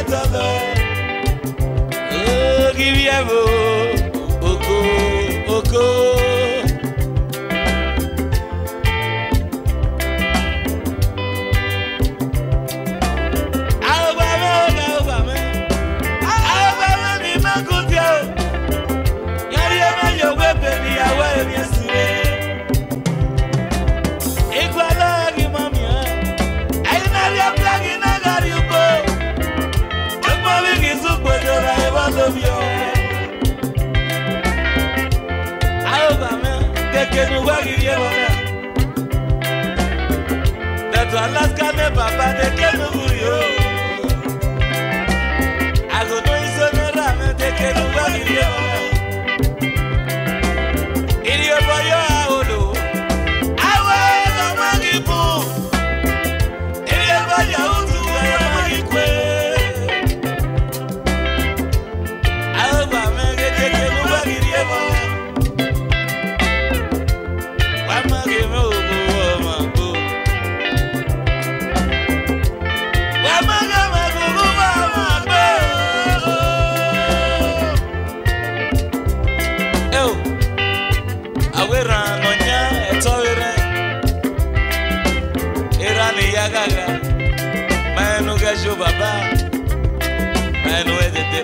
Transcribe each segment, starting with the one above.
àtọ̀tọ̀ ó kí bí oko oko. kenu wagiriye wana. That Alaska never, but they kenu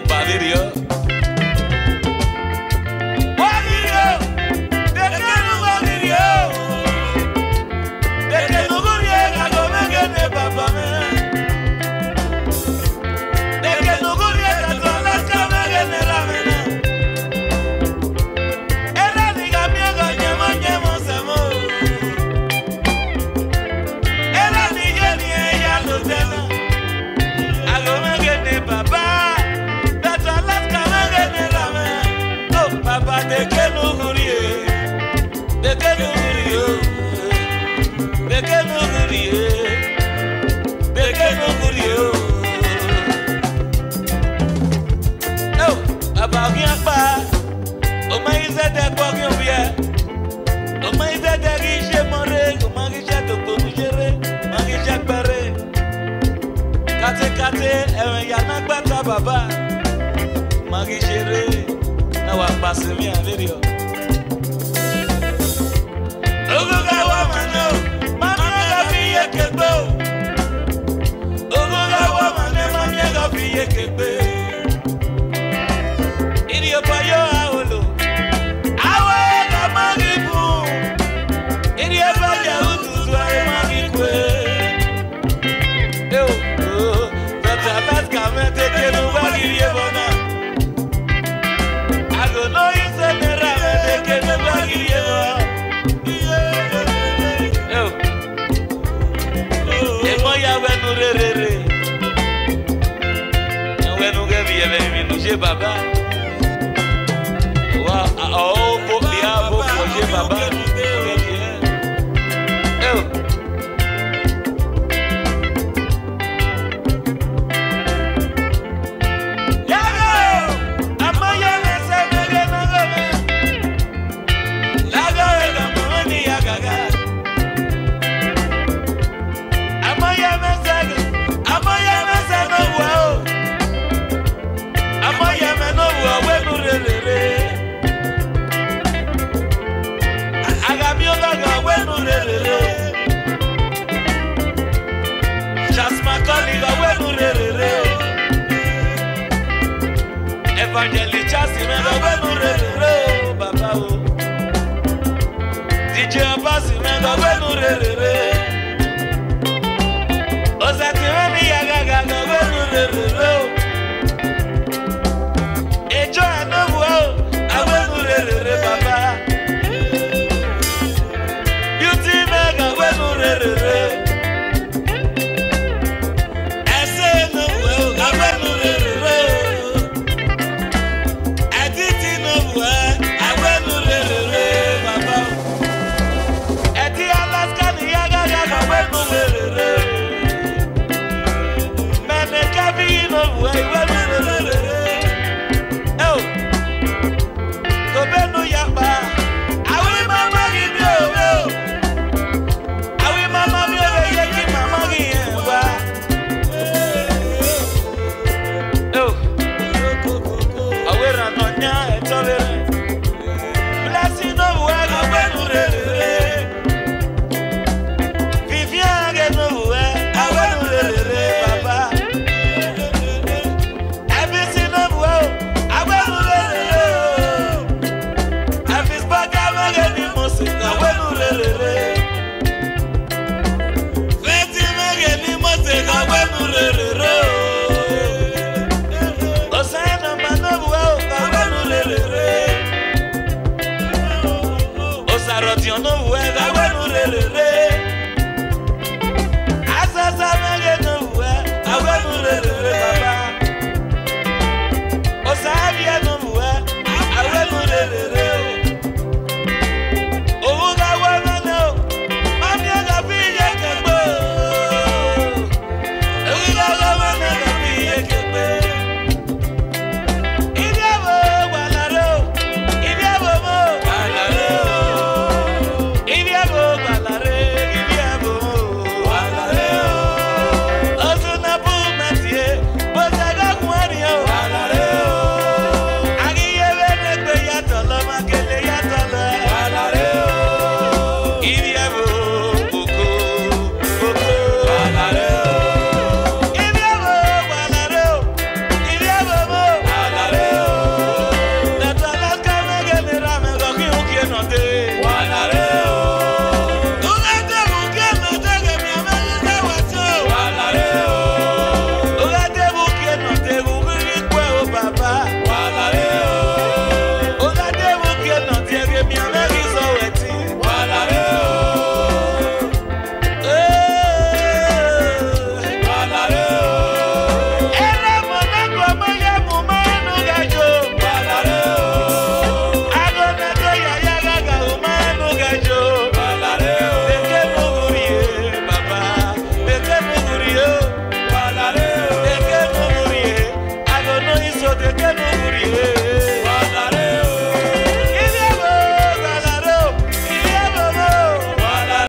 everybody up. yate ẹ̀rìn yàtọ̀ gbàtà bàbá màgí ṣeré náà wà pàṣẹ mi àlérè ọ̀. Bye Baba. Wow, oh. Forever. on